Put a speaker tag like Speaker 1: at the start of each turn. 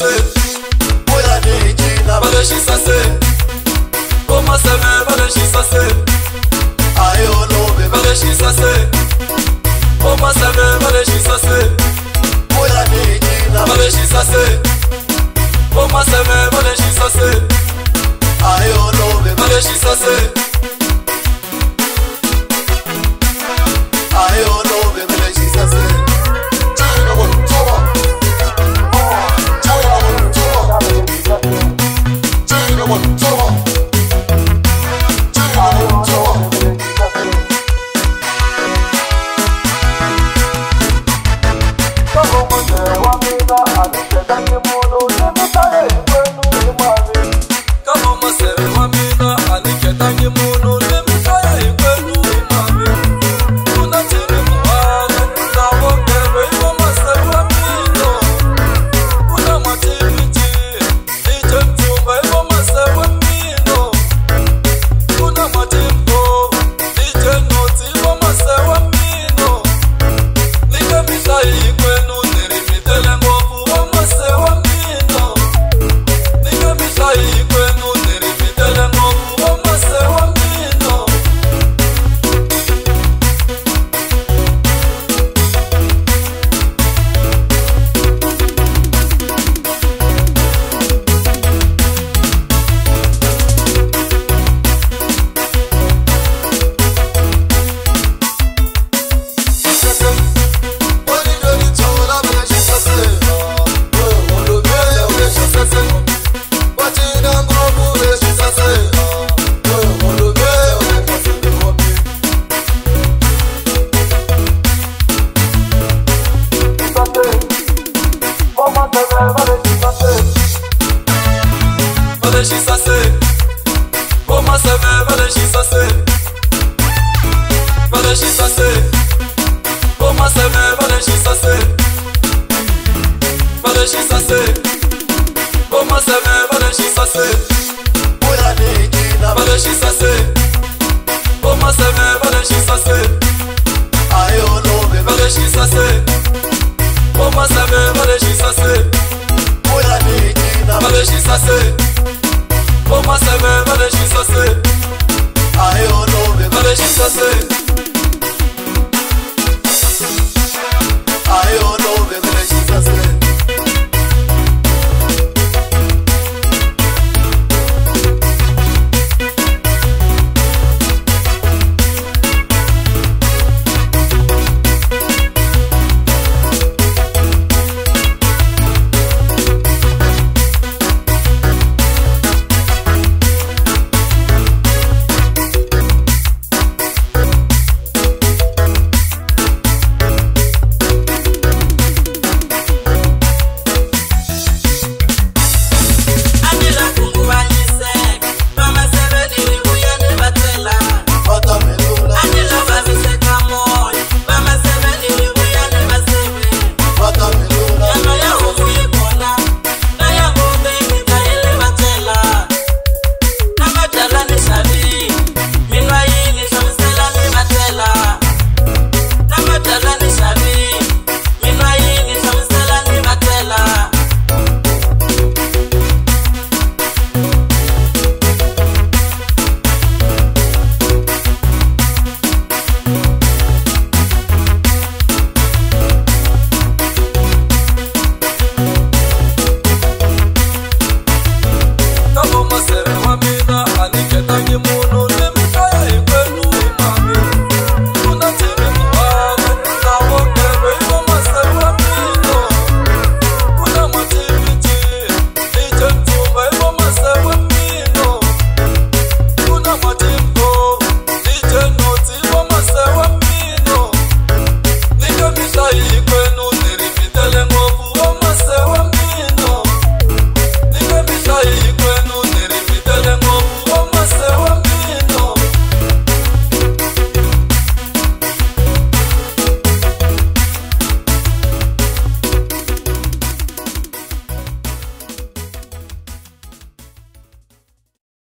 Speaker 1: myself. Vou mostrar, vou deixar isso ser